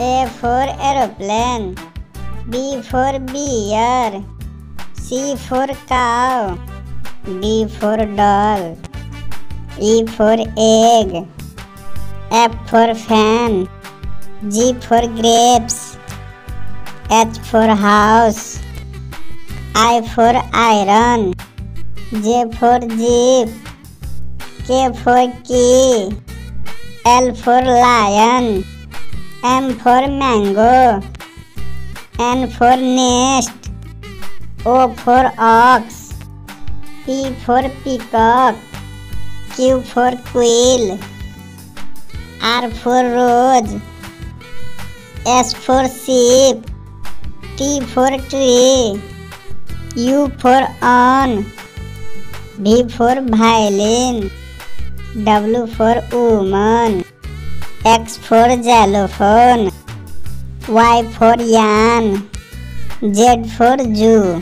A for aeroplane. B for bear. C for cow. D for doll. E for egg. F for fan. G for grapes. H for house. I for iron. J for jeep. K for key. L for lion. M for mango. N for nest. O for ox. P for peacock. Q for quill. R for rose. S for sheep. T for tree. U for on. V for violin. W for woman. X for xylophone. Y for yarn. Z for zoo.